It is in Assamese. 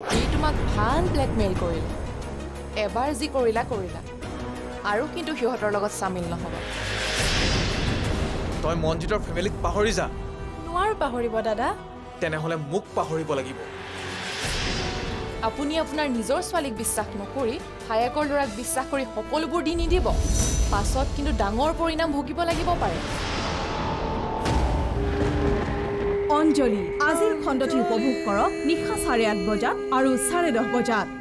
ই তোমাক ভাল ব্লেকমেইল কৰিলে। এবাৰ যি কৰিলা কৰিলা। আৰু কিন্তু সিহঁতৰ লগত চামিল নহ'বা। তই মনজিতৰ ফেমিলিক পাহৰি যা। নোৱাৰো পাহৰিব দাদা। তেনেহ'লে মোক পাহৰিব লাগিব। আপুনি আপোনাৰ নিজৰ ছোৱালীক বিশ্বাস নকৰি ভায়েকৰ ল'ৰাক বিশ্বাস কৰি সকলোবোৰ দি নিদিব। পাছত কিন্তু ডাঙৰ পৰিণাম ভুগিব লাগিব পাৰে। অঞ্জলি। আজিৰ খণ্ডটি উপভোগ কৰক নিশা চাৰে আঠ বজাত আৰু চাৰে দহ বজাত।